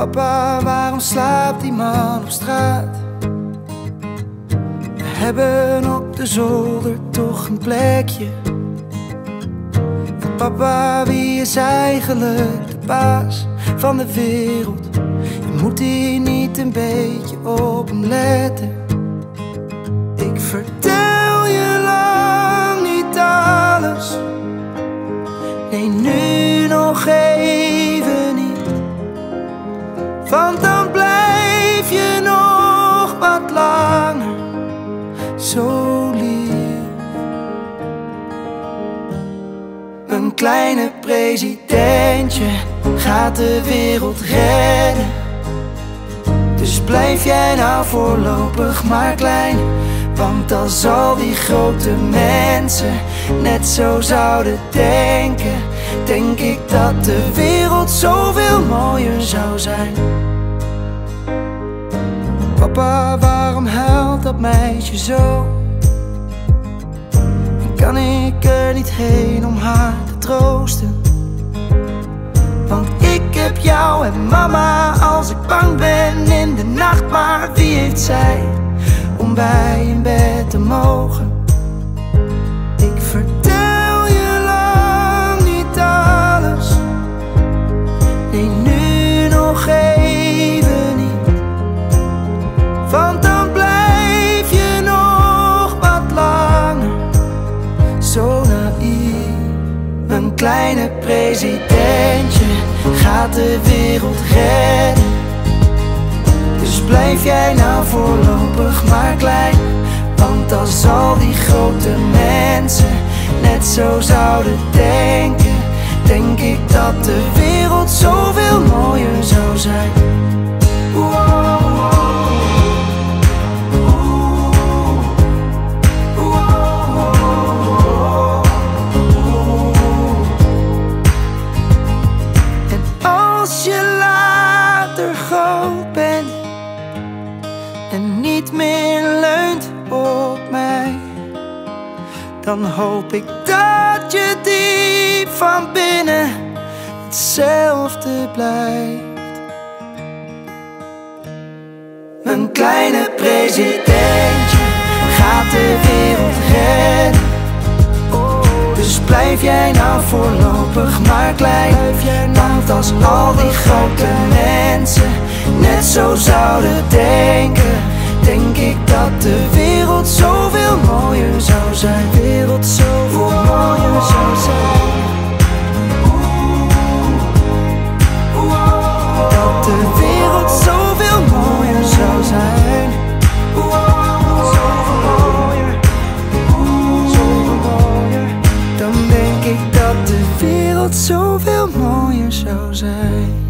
Papa, waarom slaapt die man op straat? We hebben op de zolder toch een plekje. Papa, wie is eigenlijk de baas van de wereld? Je moet hier niet een beetje op hem letten. Ik vertel je lang niet alles. Nee, nu nog even. Want dan blijf je nog wat langer zo lief. Een kleine presidentje gaat de wereld redden. Dus blijf jij nou voorlopig maar klein. Want als al die grote mensen net zo zouden denken, denk ik dat de wereld zoveel zou zijn. Papa, waarom huilt dat meisje zo? Kan ik er niet heen om haar te troosten? Want ik heb jou en mama als ik bang ben in de nacht, maar wie heeft zij om bij in bed te mogen? Kleine presidentje gaat de wereld redden. Dus blijf jij nou voorlopig maar klein. Want als al die grote mensen net zo zouden denken, dan hoop ik dat je diep van binnen hetzelfde blijft. Een kleine presidentje gaat de wereld redden. Dus blijf jij nou voorlopig maar klein. Want als al die grote mensen net zo zouden denken, denk ik dat de wereld zou zijn. Wereld zoveel mooier zou zijn. Dat de wereld zoveel mooier zou zijn. Zoveel mooier. Zoveel mooier. Dan denk ik dat de wereld zoveel mooier zou zijn.